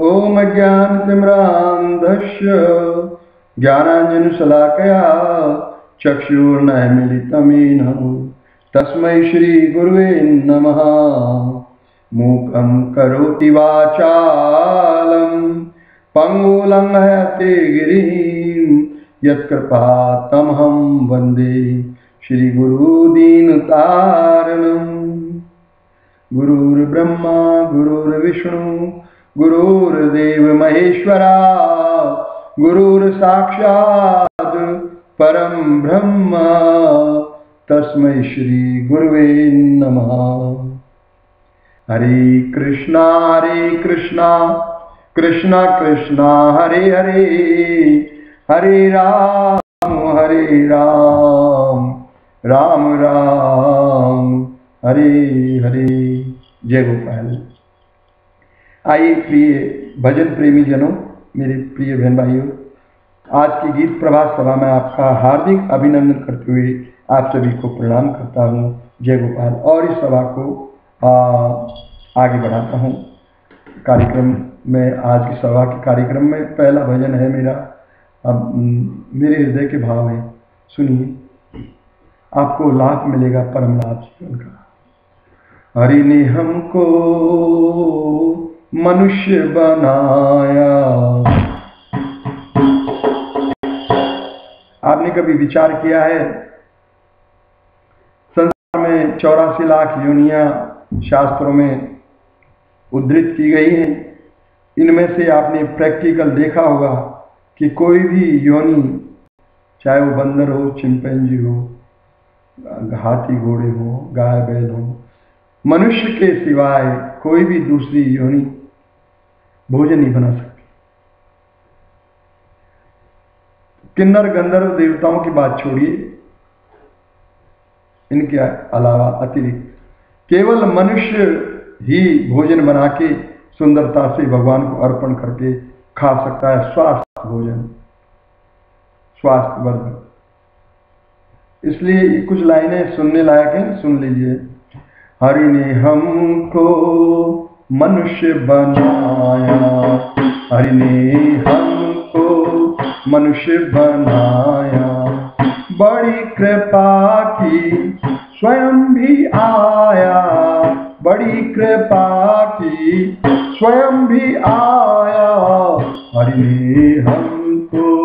ॐ ज्ञानतिम्रान्धस्य ज्ञानाञ्जनशलाकया चक्षुर्नयमिलितमेन तस्मै श्रीगुरुवे नमः। मूकं करोति वाचालं। पङ्गुलङ्घयते गिरिं। यत्कृपातमहं वंदे श्रीगुरुदीनतारणम् गुरुर्ब्रह्मा, गुरुर्विष्णु गुरुर्देव महेश्वरा गुरुर्साक्षात् परं ब्रह्म, तस्मै श्रीगुरुवे नमः। हरे कृष्णा हरे कृष्णा कृष्णा कृष्णा, हरे हरे हरे राम हरे राम राम राम, हरे हरे। जय गोपाल। आइए प्रिय भजन प्रेमी जनों मेरे प्रिय बहन भाइयों आज की गीत प्रभात सभा में आपका हार्दिक अभिनंदन करते हुए आप सभी को प्रणाम करता हूँ। जय गोपाल। और इस सभा को आ, आगे बढ़ाता हूँ। कार्यक्रम में आज की सभा के कार्यक्रम में पहला भजन है मेरा। अब मेरे हृदय के भाव है सुनिए। आपको लाभ मिलेगा परम लाभ जीवन का। हरि ने हमको मनुष्य बनाया। आपने कभी विचार किया है? संसार में चौरासी लाख योनिया शास्त्रों में उद्धृत की गई हैं। इनमें से आपने प्रैक्टिकल देखा होगा कि कोई भी योनि, चाहे वो बंदर हो, चिंपैंजी हो, हाथी घोड़े हो, गाय बैल हो, मनुष्य के सिवाय कोई भी दूसरी योनि भोजन नहीं बना सकती। किन्नर गंधर्व देवताओं की बात छोड़िए। इनके अलावा अतिरिक्त, केवल मनुष्य ही भोजन बना के सुंदरता से भगवान को अर्पण करके खा सकता है। स्वास्थ्य भोजन स्वास्थ्य वर्धक इसलिए कुछ लाइनें सुनने लायक हैं, सुन लीजिए। हरि ने हमको मनुष्य बनाया। हरि ने हमको मनुष्य बनाया। बड़ी कृपा की स्वयं भी आया। बड़ी कृपा की स्वयं भी आया। हरि ने हमको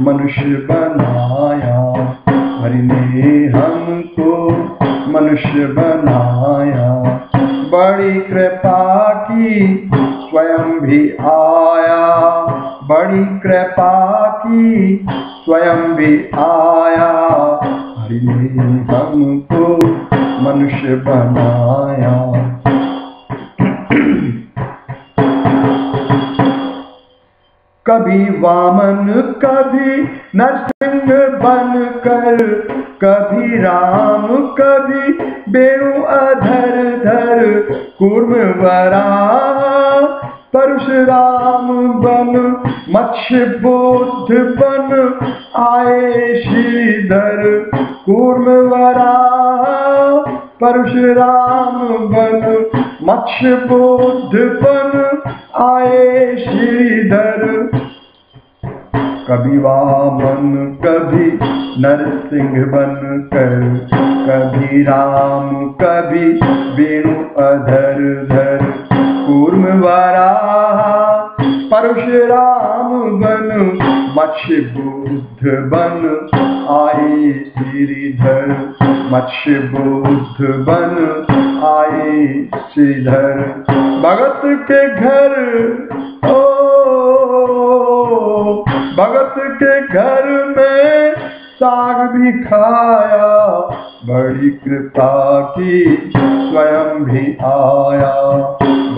मनुष्य बनाया। हरि ने हमको मनुष्य बनाया। बड़ी कृपा की स्वयं भी आया। बड़ी कृपा की स्वयं भी आया। हरि हमको मनुष्य बनाया। कभी वामन, कभी नरसिंह बन कर, कभी राम, कभी बेणु अधर धर कुर्म वरा परशुराम बन, मत्स्य बोध बन, आए श्रीधर कूर्म वरा परशुराम बन मत्स्य बुद्ध बन आए श्रीधर। कभी वामन, कभी नरसिंह बन कर, कभी राम, कभी वेणु अधर धर। कूर्म वरा परशुराम बन मत्स्य बुद्ध बन, आए श्रीधर मत्स्य बुद्ध बन, आए श्रीधर। भगत के घर, ओ, भगत के घर में साग भी खाया बड़ी कृपा की स्वयं भी आया।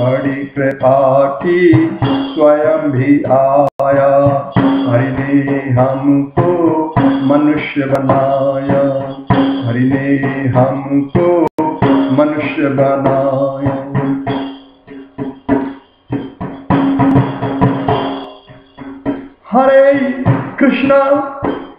बड़ी कृपा की स्वयं भी आया। हरि ने हमको मनुष्य बनाया। हरि ने हमको मनुष्य बनाया। हरे कृष्णा।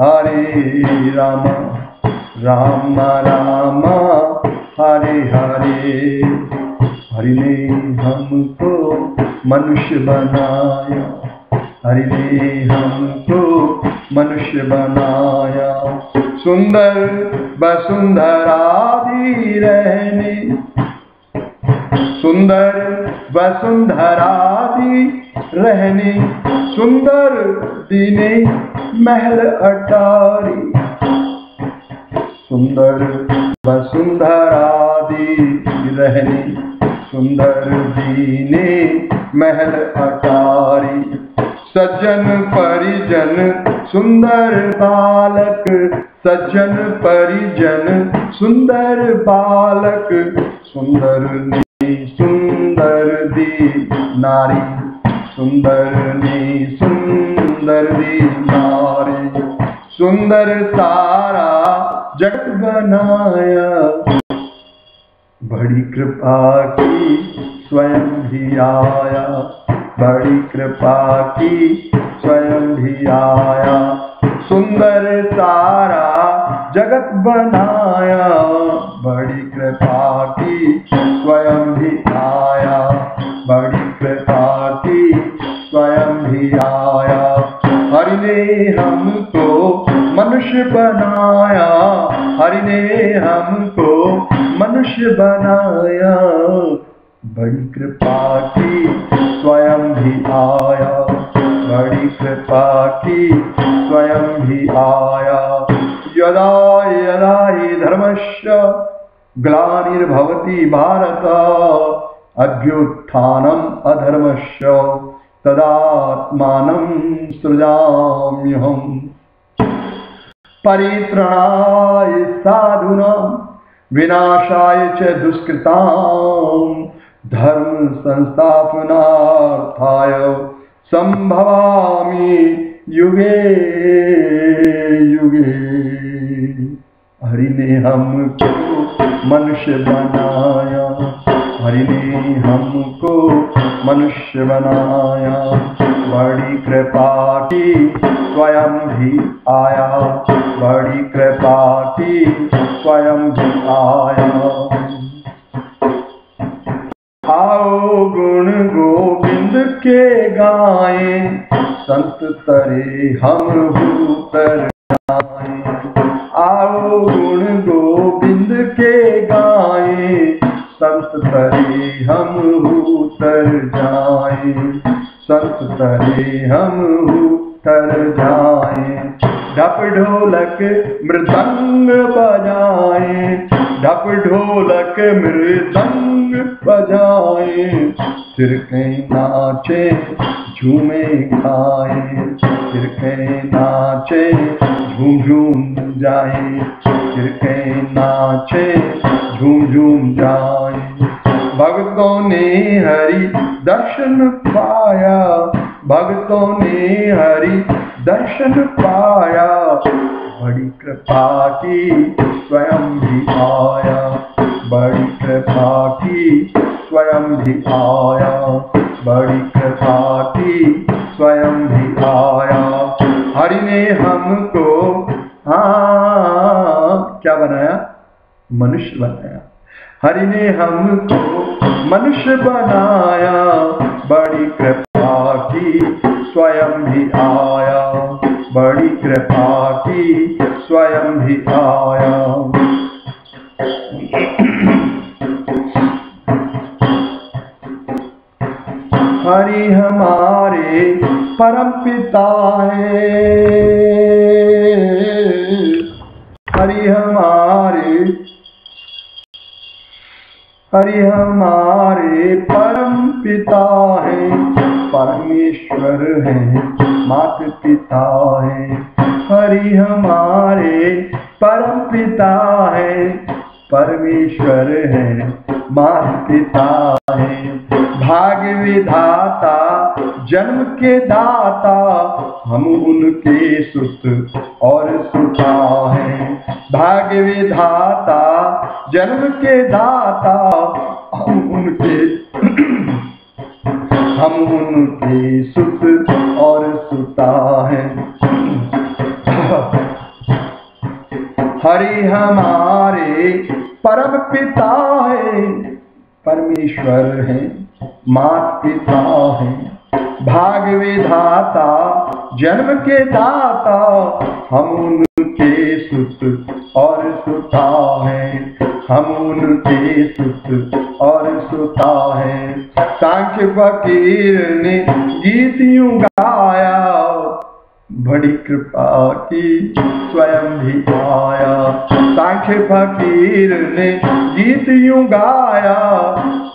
हरे राम राम राम, हरे हरे। हरि ने हमको मनुष्य बनाया। हरि ने हमको मनुष्य बनाया। सुंदर वसुंधरादि रहने सुंदर वसुंधरादि रहने, सुंदर दीने महल अटारी। सुंदर वसुंधरादि रहने, सुंदर दीने महल अटारी। सज्जन परिजन, सुंदर बालक। सज्जन परिजन, सुंदर बालक। सुंदर सुंदर दी नारी, सुंदर नी सुंदर दी नारी। सुंदर सारा जग बनाया। बड़ी कृपा की स्वयं भी आया। बड़ी कृपा की स्वयं भी आया। सुंदर सारा जगत बनाया, बड़ी कृपा की स्वयं भी आया, बड़ी कृपा की स्वयं भी आया। हरि ने हमको मनुष्य बनाया हरि ने हमको मनुष्य बनाया, बड़ी कृपा की स्वयं भी आया। बड़ी कृपा की स्वयं भी आया। यदा यदा हि धर्मस्य ग्लानिर्भवति भारत, अभ्युत्थानम् अधर्मस्य तदात्मानं सृजाम्यहम्। परित्रणाय साधूनां, विनाशाय च धर्म संस्थापनार्थाय संभवामि युगे युगे। हरि ने हमको मनुष्य बनाया। हरि ने हमको मनुष्य बनाया। बड़ी कृपा की स्वयं भी आया। बड़ी कृपा की स्वयं भी आया। आओ गुण गोविंद के गाए। संत तरे हम जाए। आओ गुण गोविंद के गाए। संत तरे हम भूतर जाए। संत तरे हम भूतर जाए, ढप ढोलक मृदंग बजाए, ढप ढोलक मृदंग बजाए फिर कहीं नाचे झूमे खाए फिर कहीं नाचे झूम झूम जाए फिर कहीं नाचे झूम झूम जाए। भक्तों ने हरि दर्शन पाया भक्तों ने हरि दर्शन पाया, बड़ी कृपा की स्वयं भी आया, बड़ी कृपा की स्वयं भी आया, बड़ी कृपा की स्वयं भी आया। हरि ने हमको हाँ क्या बनाया? मनुष्य बनाया। हरि ने हमको मनुष्य बनाया, बड़ी कृपा की स्वयं भी आया, बड़ी कृपा की स्वयं भी आया। हरि हमारे परम पिता है। हरि हमारे हरि हमारे परम पिता है। परमेश्वर है, मात पिता है, हरि हमारे परम पिता है। परमेश्वर है, मात पिता है भाग्य विधाता जन्म के दाता, हम उनके सुत और सुता है। भाग्य विधाता जन्म के दाता, हम उनके हम उनके सुत और सुता है। हरि हमारे परम पिता है। परमेश्वर है, मात पिता है। भाग विधाता जन्म के दाता, हम उनके सुत और सुता है हम उनके सुत, और सुता है। सांख फकीर ने गीत यूँ गाया, बड़ी कृपा की स्वयं भी आया सांख्य फकीर ने गीत यूँ गाया,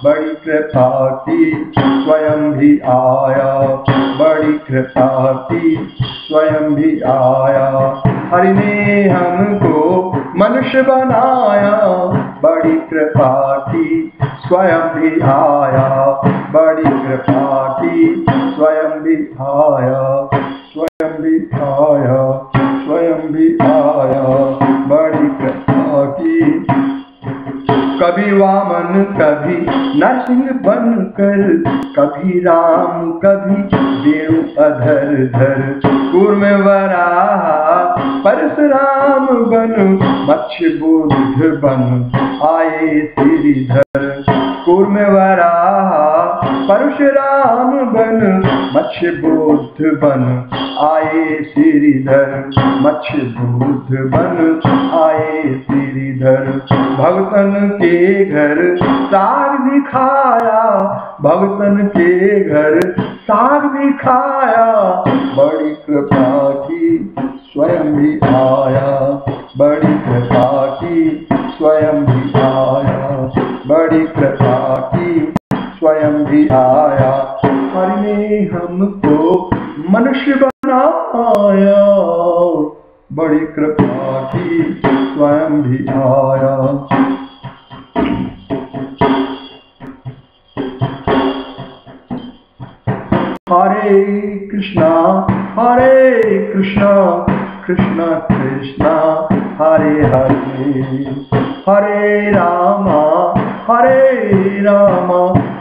बड़ी कृपा की स्वयं भी आया। बड़ी कृपा की स्वयं भी आया। हरि ने हमको मनुष्य बनाया। बड़ी कृपा की स्वयं भी आया। बड़ी कृपा की स्वयं भी आया। स्वयं भी आया। स्वयं भी आया। कभी वामन, कभी नरसिंह बनकर, कभी राम, कभी देव अधर धर। कूर्म वराहा, परशुराम बन मक्ष बुद्ध बन, आए श्रीधर कूर्म वराहा परशुराम बन मत्स्य बुद्ध बन। आए श्रीधर मत्स्य बुद्ध बन। आए श्रीधर, भगतन के घर साग भी खाया भगतन के घर साग भी खाया बड़ी कृपा की स्वयं भी आया। बड़ी कृपा की स्वयं भी आया। बड़ी कृपा हरि ने हमको मनुष्य बनाया। बड़ी कृपा की स्वयं भी आया। हरे कृष्णा हरे कृष्णा कृष्णा कृष्णा, हरे हरे। हरे रामा हरे रामा।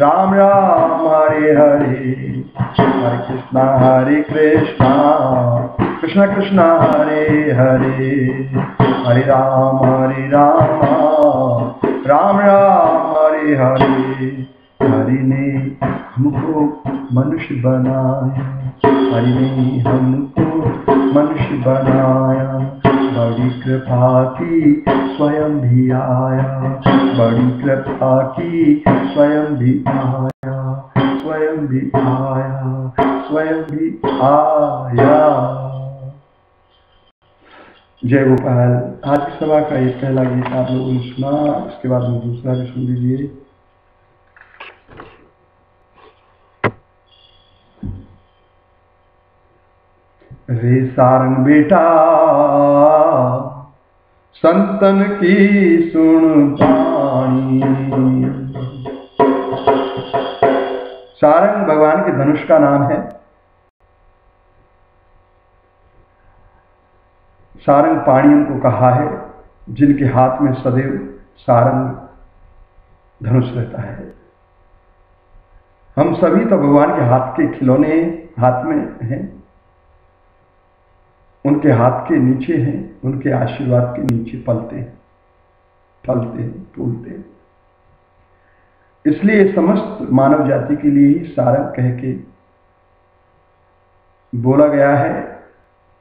राम राम, हरे हरे। हरे कृष्णा हरे कृष्णा। कृष्णा कृष्णा, हरे हरे। हरे राम हरे राम। राम राम, हरे हरे। हरि ने हमको मनुष्य बनाया। हरि ने हमको मनुष्य बनाया बड़ी कृपा की स्वयं भी आया, बड़ी कृपा की स्वयं भी आया, स्वयं भी आया, स्वयं भी आया। जय गोपाल। आज की सभा का ये पहला गीत आप लोगों ने सुना उसके बाद में दूसरा भी सुन लीजिए। रे सारंग बेटा, संतन की सुन पानी सारंग भगवान के धनुष का नाम है। सारंग पाणियों को कहा है, जिनके हाथ में सदैव सारंग धनुष रहता है। हम सभी तो भगवान के हाथ के खिलौने हाथ में हैं। उनके हाथ के नीचे हैं, उनके आशीर्वाद के नीचे पलते हैं फलते हैं, फूलते हैं। इसलिए समस्त मानव जाति के लिए ही सारंग कह के बोला गया है,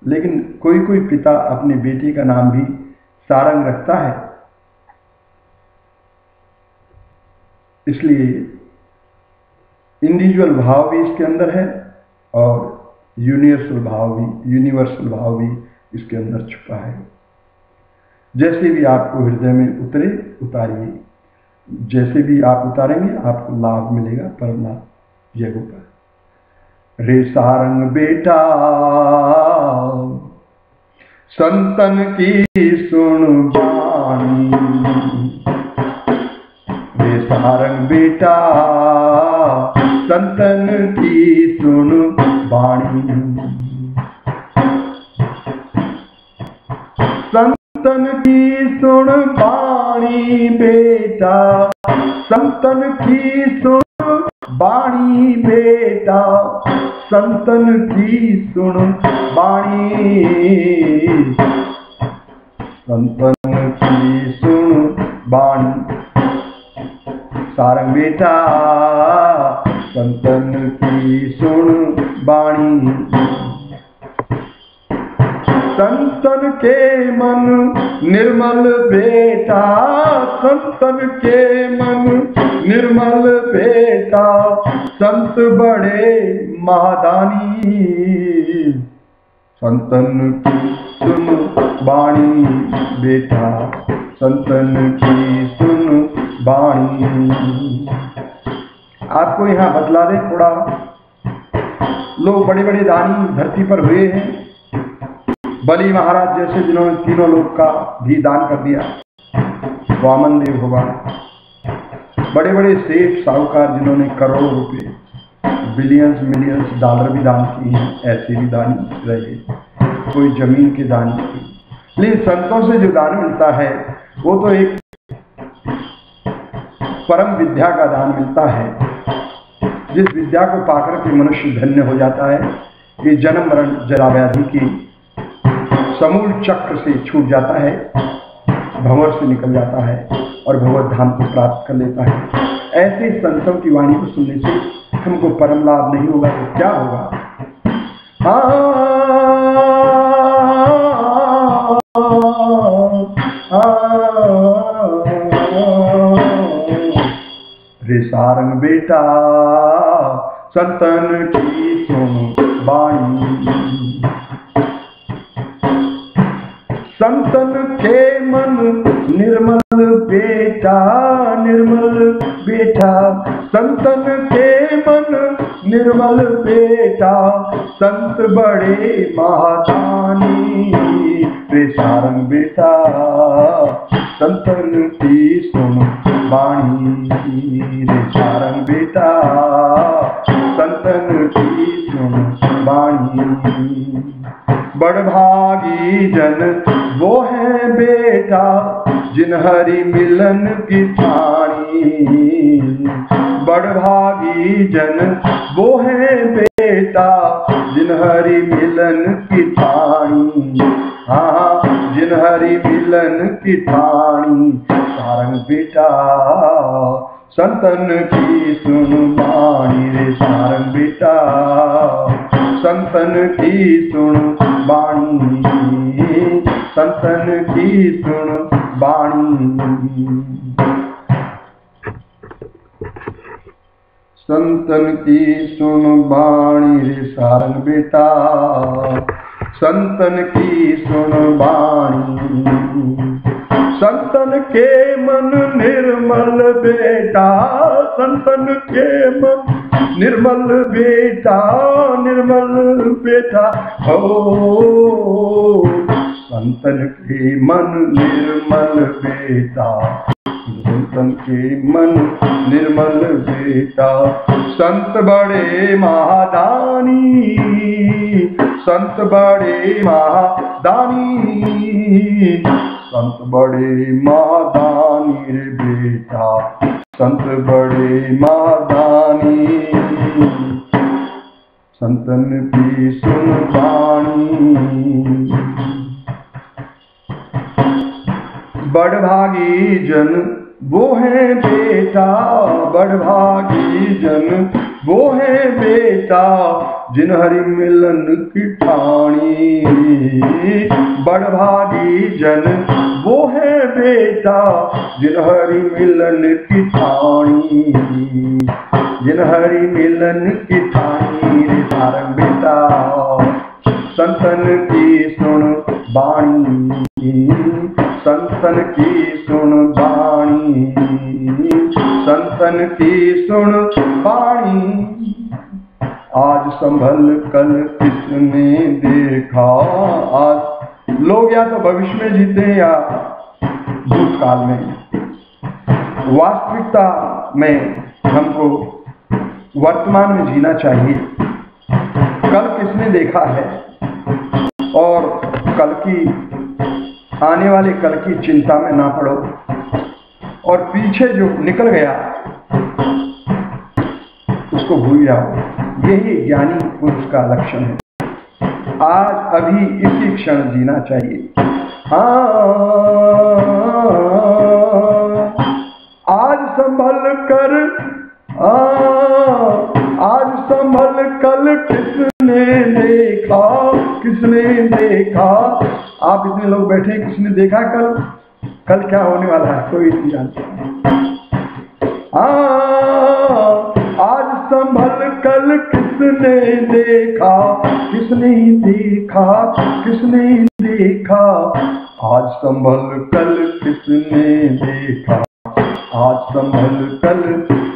लेकिन कोई कोई पिता अपने बेटी का नाम भी सारंग रखता है। इसलिए इंडिविजुअल भाव भी इसके अंदर है और यूनिवर्सल भाव भी यूनिवर्सल भाव भी इसके अंदर छुपा है। जैसे भी आपको हृदय में उतरे, उतारिए। जैसे भी आप उतारेंगे, आपको लाभ मिलेगा परम लाभ गोपाल रे सारंग बेटा, संतन की सुन बाणी रे सारंग बेटा, संतन की सुन बाणी संतन की सुन बाणी बेटा। संतन की सुन बाणी बेटा। संतन की सुन बाणी। संतन की सुन बाणी। सारंग बेटा संतन की सुन बाणी संतन के मन निर्मल बेटा संतन के मन निर्मल बेटा संत बड़े महादानी संतन की सुन बाणी बेटा संतन की सुन बाणी आपको यहाँ बतला दे, थोड़ा लोग बड़े बड़े दानी धरती पर हुए हैं। बलि महाराज जैसे जिन्होंने तीनों लोग का भी दान कर दिया। वामन देव भगवान, बड़े बड़े सेठ साहूकार जिन्होंने करोड़ों रुपए बिलियंस मिलियंस डॉलर भी दान किए हैं, ऐसे भी दान रहे कोई ज़मीन के दान की लेकिन संतों से जो दान मिलता है, वो तो एक परम विद्या का दान मिलता है। जिस विद्या को पाकर के मनुष्य धन्य हो जाता है, ये जन्म मरण जरा व्याधि की समूल चक्र से छूट जाता है, भंवर से निकल जाता है और भगवत धाम को प्राप्त कर लेता है। ऐसे संतों की वाणी को सुनने से हमको परम लाभ नहीं होगा तो क्या होगा? रे सारंग बेटा, संतन की सुन बाई। संतन के मन निर्मल बेटा निर्मल बेटा, संतन के निर्मल बेटा संत बड़े महादानी रे सारंग बेटा संतन की सुन बाणी रे सारंग बेटा संतन की सुन बाणी बड़भागी जन, वो है बेटा जिन हरि मिलन की ठाणी। बड़भागी जन, वो है बेटा जिन हरि मिलन की ठाणी। हाँ जिन हरि मिलन की ठाणी। सारंग बेटा, संतन की सुन बाणी रे सारंग बेटा। संतन की सुन बाणी, संतन की सुन बाणी। संतन की सुन बाणी सारंग बेटा। संतन की सुन बाणी। संतन के मन निर्मल बेटा। संतन के मन निर्मल बेटा निर्मल बेटा। हो। संतन के मन निर्मल बेटा। संतन के मन निर्मल बेटा। संत बड़े महादानी। संत बड़े महादानी। संत बड़े महादानी रे बेटा। संत बड़े महादानी। संतन की सुन बाणी। बड़भागी जन, वो है बेटा। बड़भागी जन, वो है बेटा जिन हरि मिलन की ठाणी। बड़ भागी जन, वो है बेटा जिन हरि मिलन की ठाणी। जिन हरि मिलन की ठाणी रे सारंग बेटा। संतन की सुन बाणी। संतन की सुन बाणी। संतन की सुन बाणी। आज संभल कल किसने देखा? आज लोग या तो भविष्य में जीते या भूतकाल में। वास्तविकता में हमको वर्तमान में जीना चाहिए। कल किसने देखा है? और कल की आने वाले कल की चिंता में ना पड़ो। और पीछे जो निकल गया उसको भूल जाओ। यही ज्ञानी पुरुष का लक्षण है। आज अभी इसी क्षण जीना चाहिए। आज संभल कर आ, आज संभल कल किसने देखा किसने देखा? आप इतने लोग बैठे हैं, किसने देखा कल? कल क्या होने वाला है? कोई नहीं जानता। आज संभल कल किसने देखा? किसने देखा? किसने देखा? आज संभल कल किसने देखा? आज संभल कल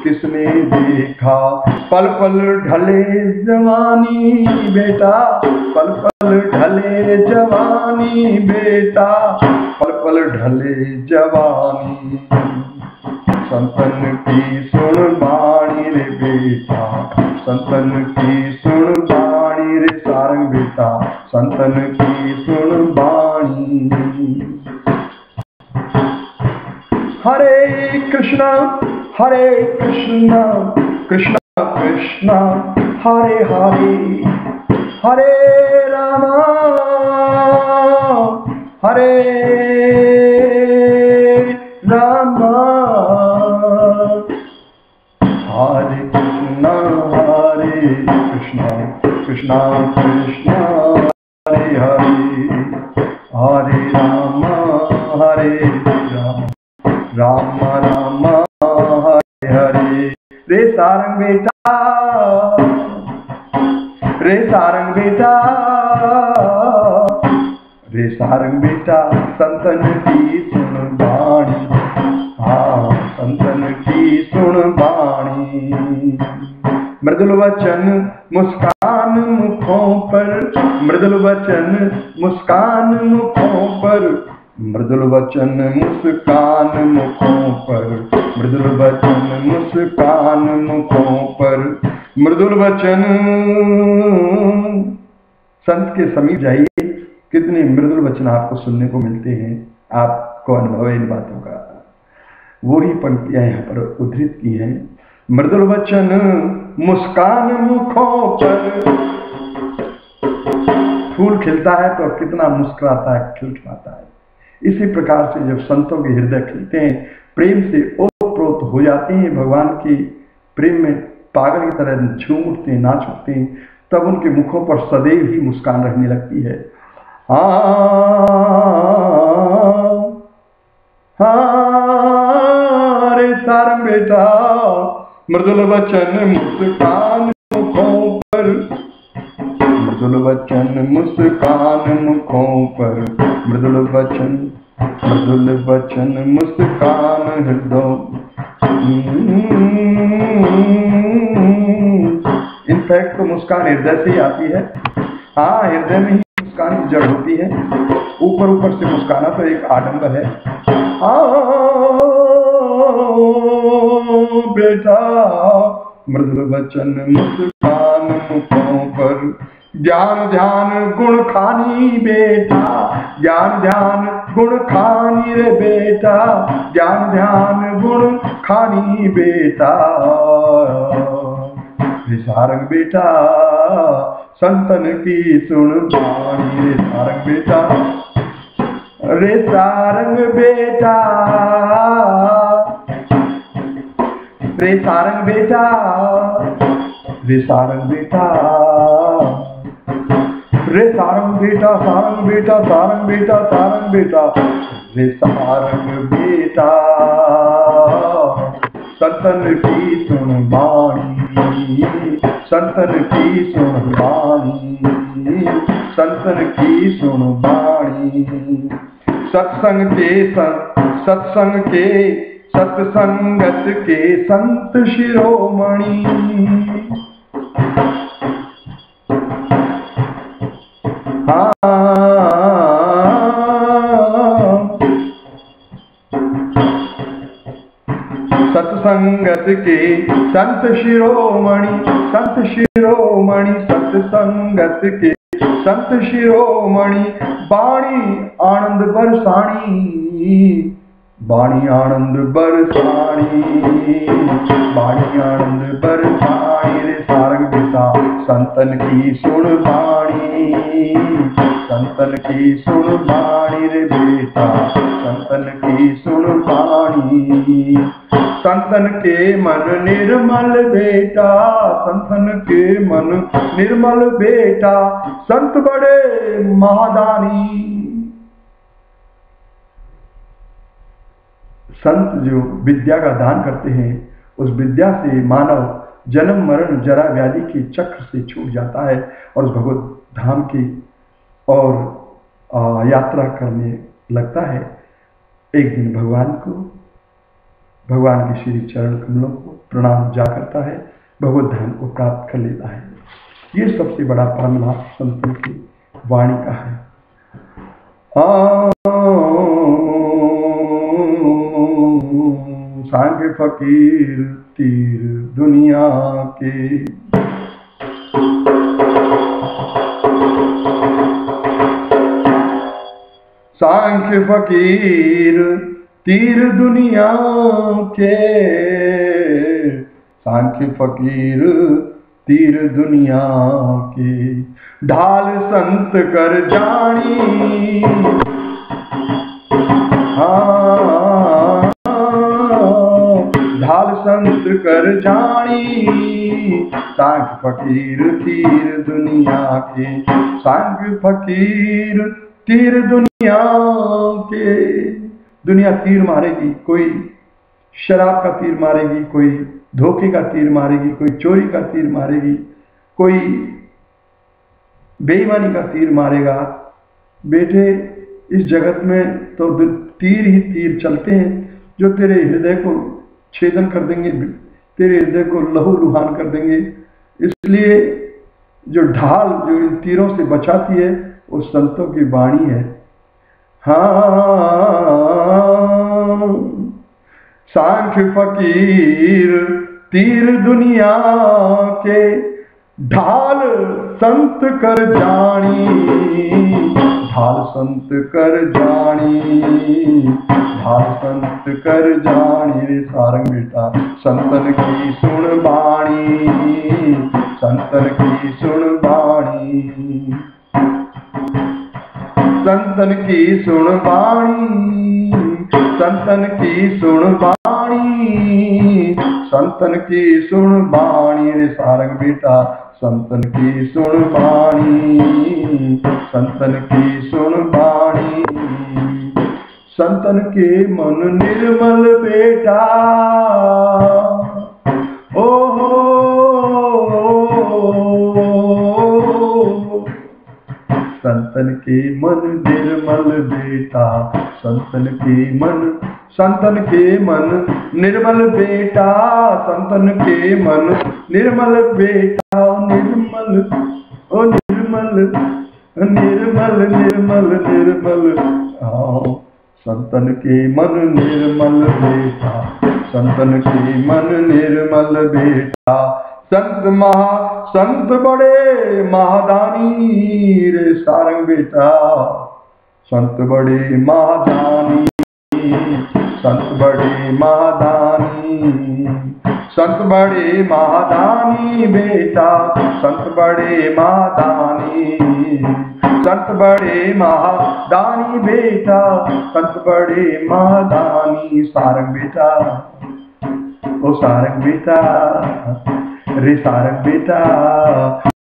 किसने देखा? पल पल ढले जवानी बेटा पल पल ढले जवानी बेटा, पल पल ढले जवानी। संतन की सुन बाणी रे बेटा, संतन की सुन बाणी रे सारंग बेटा, संतन की सुन बाणी। हरे कृष्णा हरे कृष्णा कृष्णा कृष्णा, हरे हरे हरे रामा हरे रामा। हरे कृष्णा हरे कृष्णा कृष्णा कृष्णा, हरे हरे। हरे राम हरे राम। राम राम, हरे हरे। रे सारंग बेटा। रे सारंग बेटा, रे सारंग बेटा, संतन की सुन बाणी। हाँ संतन की सुन बाणी। मृदुल वचन मुस्कान मुखों पर, मृदुल वचन मुस्कान मुखों पर मृदुल वचन मुस्कान मुखों पर, मृदुल वचन मुस्कान मुखों पर, मृदुल वचन संत के समीप जाइए। कितने मृदुल वचन आपको सुनने को मिलते हैं, आपको अनुभव है इन बातों का। वो ही पंक्तियाँ यहाँ पर उद्धृत की हैं। मृदुल वचन मुस्कान मुखों पर। फूल खिलता है तो कितना मुस्कुराता है, खिलखिलाता है। इसी प्रकार से जब संतों के हृदय खिलते हैं, प्रेम से ओतप्रोत हो जाते हैं, भगवान की प्रेम में पागल की तरह झूम उठते हैं, नाच उठते हैं, तब उनके मुखों पर सदैव ही मुस्कान रहने लगती है। हाँ रे सारंग बेटा मृदुल वचन मुस्कान मुखों पर मृदुल वचन मुस्कान मुखों पर। मृदुल वचन मृदुल वचन मुस्कान हृदय इनफैक्ट तो मुस्कान हृदय से ही आती है। हाँ हृदय में ही मुस्कान की जड़ होती है। ऊपर ऊपर से मुस्काना तो एक आडंबर है। बेटा, मृदुल वचन मुस्कान मुखों ज्ञान ध्यान गुण खानी बेटा। ज्ञान ध्यान गुण खानी रे बेटा। ज्ञान ध्यान गुण खानी बेटा। सारंग बेटा, संतन की सुन बाणी रे सारंग बेटा। रे सारंग बेटा। रे सारंग बेटा। रे सारंग बेटा। रे सारंग बेटा सारंग बेटा सारंग बेटा सारंग बेटा। रे सारंग बेटा। संतन की सुन बाणी, संतन की सुन बाणी, संतन की सुन बाणी। सत्संग के सत्संग के, सत्संगत के संत शिरोमणि। सत्संगत के संत शिरोमणि संत शिरोमणि सत्संगत के संत शिरोमणि बाणी आनंद बरसाणी। बाणी आनंद बरसाणी। बाणी आनंद बरसाणी रे सारंग पिता संतन की सुन बाणी। संतन की सुन बाणी रे बेटा, संतन की सुन बाणी। संतन के मन निर्मल बेटा, संतन के मन निर्मल बेटा, संत बड़े महादानी। संत जो विद्या का दान करते हैं, उस विद्या से मानव जन्म, मरण, जरा, व्याधि के चक्र से छूट जाता है और उस भगवत धाम की और यात्रा करने लगता है। एक दिन भगवान को, भगवान के श्री चरण कमलों को प्रणाम जा करता है, भगवत धाम को प्राप्त कर लेता है। ये सबसे बड़ा परम लाभ संतों की वाणी का है। सांग फकीर तीर दुनिया के। सांख फकीर तीर दुनिया के। सांख फकीर तीर दुनिया के। ढाल संत कर जानी। हाँ। ढाल संत कर जानी। सांख फकीर तीर दुनिया के सांख फकीर तीर दुनिया के। दुनिया तीर मारेगी कोई, शराब का तीर मारेगी कोई, धोखे का तीर मारेगी कोई, चोरी का तीर मारेगी कोई। बेईमानी का तीर मारेगा। बेटे, इस जगत में तो तीर ही तीर चलते हैं, जो तेरे हृदय को छेदन कर देंगे, तेरे हृदय को लहू लुहान कर देंगे। इसलिए जो ढाल जो इन तीरों से बचाती है, वो संतों की वाणी है। हाँ सांख्य फकीर तीर दुनिया के ढाल संत कर जानी। ढाल संत कर जानी, ढाल संत कर जानी रे सारंग बेटा। संतन की सुन बाणी, संतन की सुन बाणी। संतन की सुन बाणी, संतन की सुन बाणी, संतन की सुन बाणी रे सारंग बेटा। संतन की सुन बाणी, संतन की सुन बाणी। संतन के मन निर्मल बेटा ओ संतन के मन निर्मल बेटा, संतन के मन, संतन के मन निर्मल बेटा, संतन के मन निर्मल बेटा। निर्मल, ओ निर्मल निर्मल निर्मल निर्मल। आओ, संतन के मन निर्मल बेटा, संतन के मन निर्मल बेटा। संत महा, संत बड़े महादानी रे सारंग बेटा। संत बड़े महादानी संत बड़े महादानी, संत बड़े महादानी बेटा, संत बड़े महादानी, संत बड़े महादानी बेटा, संत बड़े महादानी सारंग बेटा। ओ सारंग बेटा, रे सारंग बेटा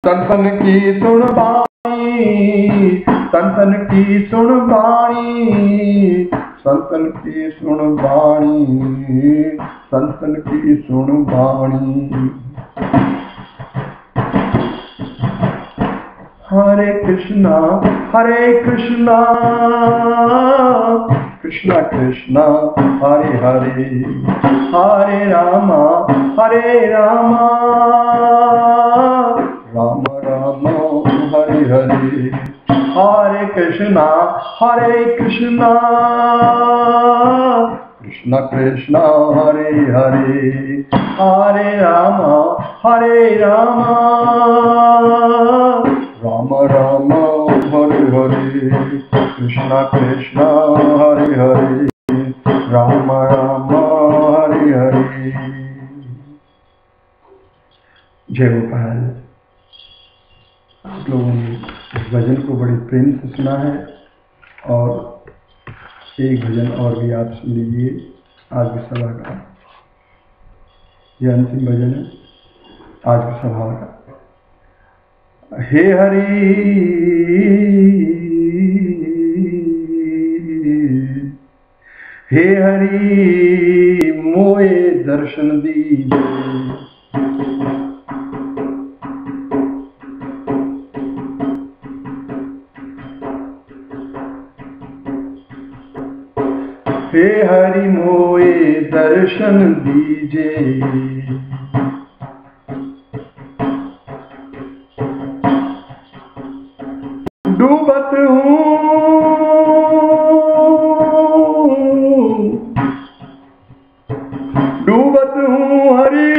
तन तन की सुन बाणी तन तन की सुन बाणी संतन की सुन बाणी संतन की सुन बाणी हरे कृष्णा हरे कृष्णा कृष्णा कृष्णा, हरे हरे। हरे रामा हरे Rama. Ram Ram. Hari Hari Hare Krishna Hare Krishna Krishna Krishna Hare Hare Hare Rama Hare Rama Rama Rama Hare Hare Krishna Krishna Hare Hare Rama Rama Hare Hare Jai Gopal आप लोगों ने इस भजन को बड़े प्रेम से सुना है और एक भजन और भी आप सुन लीजिए आज की सभा का। यह अंतिम भजन है आज की सभा का। हे हरि हे हरि, मोए दर्शन दीजिए। हे हरि मोए दर्शन दीजे। डूबत हूँ डूबत हूँ हरि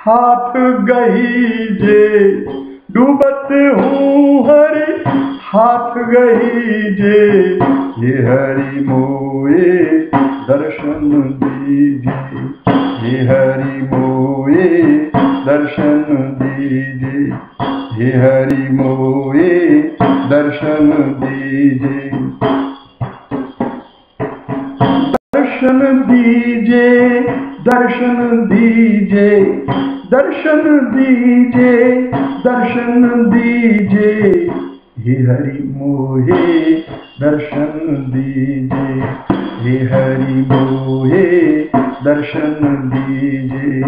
हाथ गही जे डूबत हूँ हरि हाथ गही जे ये हरि मोए दर्शन दीजिए हरि मोए, दर्शन दीजिए, हे हरि मोए, दर्शन दीजिए। दर्शन दीजिए दर्शन दीजिए दर्शन दीजिए दर्शन दीजिए। हे हरि मोहे, दर्शन दीजे। हे हरि मोहे, दर्शन दीजे।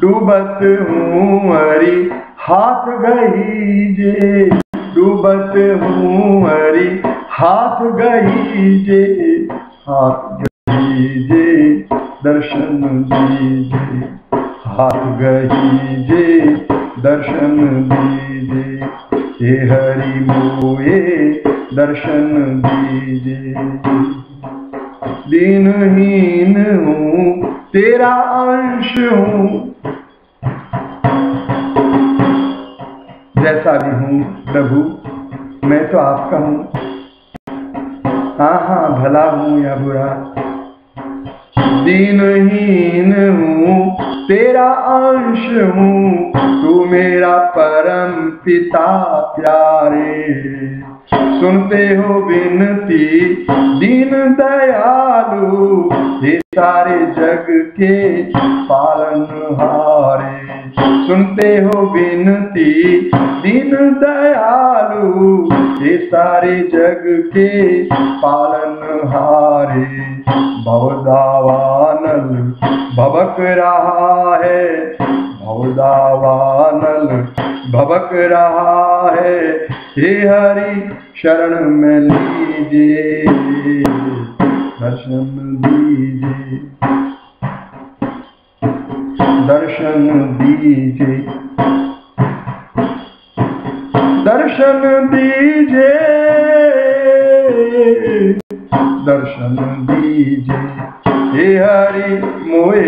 डूबत हूँ हरि, हाथ गही जे डूबत हूँ हरि, हाथ गही जे हाथ गही जे दर्शन दीजे। हाथ गही जे दर्शन दीजिए हे हरि मोए दर्शन दीजिए दीनहीन हूँ, तेरा अंश हूँ। जैसा भी हूँ प्रभु, मैं तो आपका हूँ। हाँ हाँ भला हूँ या बुरा दीनहीन हूँ तेरा अंश हूँ तू मेरा परम पिता प्यारे। सुनते हो विनती, दीन दयालु हे सारे जग के पालन हारे। सुनते हो विनती, दीन दयालु हे सारे जग के पालन हारे। भवदावानल भबक रहा है, भवदावानल भबक रहा है। हे हरि शरण में लीजिए दर्शन दीजिए दर्शन दीजिए दर्शन दीजिए दर्शन दीजे हे हरि मोए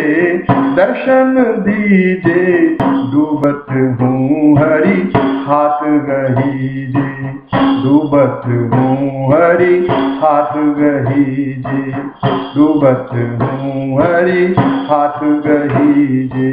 दर्शन दीजे डूबत हूँ हरि, हाथ गहीजे। डूबत हूँ हरि, हाथ गहीजे। डूबत हूँ हरि, हाथ गहीजे।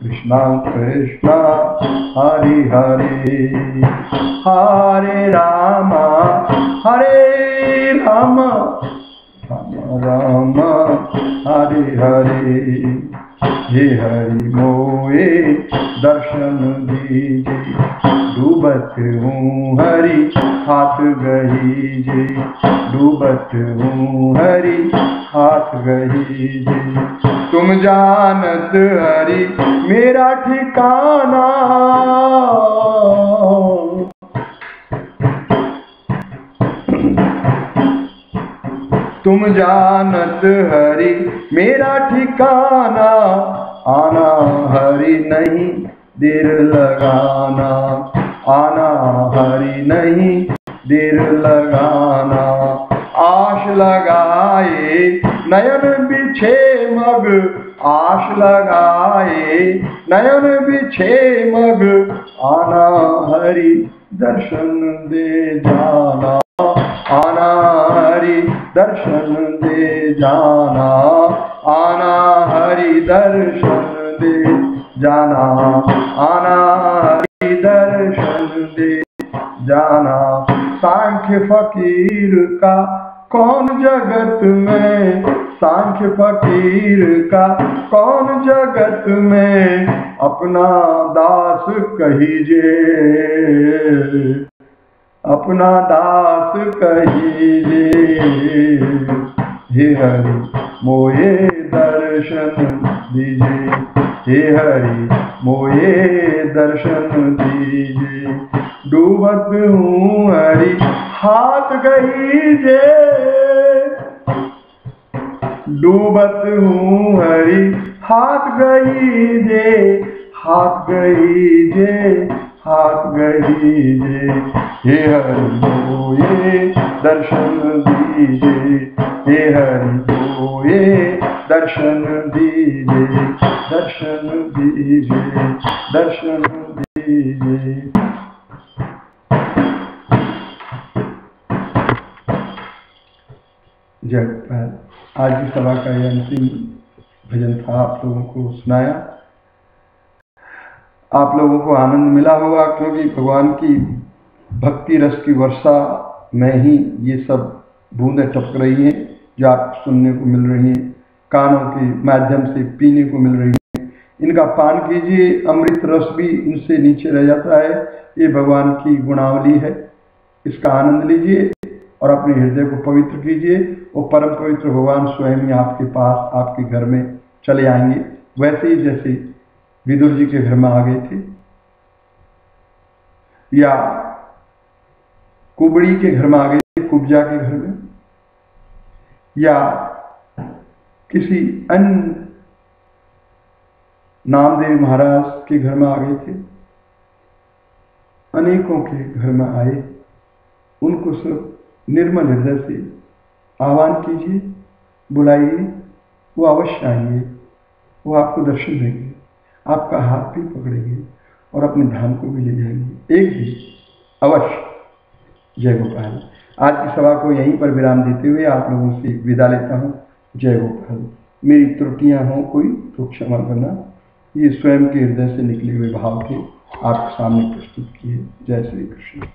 Krishna Krishna Hari Hari Hari, Rama Hari, Rama Rama Rama Hari, Hari. हे हरि मोए दर्शन दीजे, डूबत हूँ हरि, हाथ गहीजे। डूबत हूँ हरि, हाथ गहीजे। तुम जानत हरि, मेरा ठिकाना। तुम जानत हरि, मेरा ठिकाना आना हरि नहीं देर लगाना आना हरि नहीं देर लगाना आश लगाए, नयन बिछे मग, आश लगाए, नयन बिछे मग, आना हरि, दर्शन दे जाना। आना हरि दर्शन दे जाना। आना हरि दर्शन दे जाना। आना हरि दर्शन दे जाना। सांख्य फकीर का कौन जगत में? सांख्य फकीर का कौन जगत में? अपना दास कहीजे। अपना दास कही हे हरि मोये दर्शन दीजिए हे हरि मोये दर्शन दीजिए डूबत हूँ हरि, हाथ गईजे डूबत हूँ हरि, हाथ गई जे हाथ गईजे हाथ गईजे हे हरि मोये दर्शन दीजे हे हरि मोये दर्शन दीजिए। दर्शन दीजिए दर्शन दीजिए। जय आज की सभा का यह अंतिम भजन था, आप लोगों को सुनाया। आप लोगों को आनंद मिला होगा, क्योंकि भगवान की भक्ति रस की वर्षा में ही ये सब बूंदें टपक रही हैं, जो आप सुनने को मिल रही हैं, कानों के माध्यम से पीने को मिल रही हैं। इनका पान कीजिए, अमृत रस भी इनसे नीचे रह जाता है। ये भगवान की गुणावली है। इसका आनंद लीजिए और अपने हृदय को पवित्र कीजिए। और परम पवित्र भगवान स्वयं ही आपके पास, आपके घर में चले आएँगे। वैसे ही जैसे विदुर जी के घर में आ गए थे। या कुबड़ी के घर में आ गए थे, कुब्जा के घर में। या किसी अन्य नामदेव महाराज के घर में आ गए थे। अनेकों के घर में आए। उनको सब निर्मल हृदय से आह्वान कीजिए, बुलाइए, वो अवश्य आएँगे। वो आपको दर्शन देंगे। आपका हाथ भी पकड़ेंगे और अपने धाम को भी ले जाएँगे। एक ही अवश्य। जय गोपाल। आज की सभा को यहीं पर विराम देते हुए आप लोगों से विदा लेता हूँ। जय गोपाल। मेरी त्रुटियाँ हों, कोई तो क्षमा करना। ये स्वयं के हृदय से निकले हुए भाव थे। आपके सामने प्रस्तुत किए। जय श्री कृष्ण।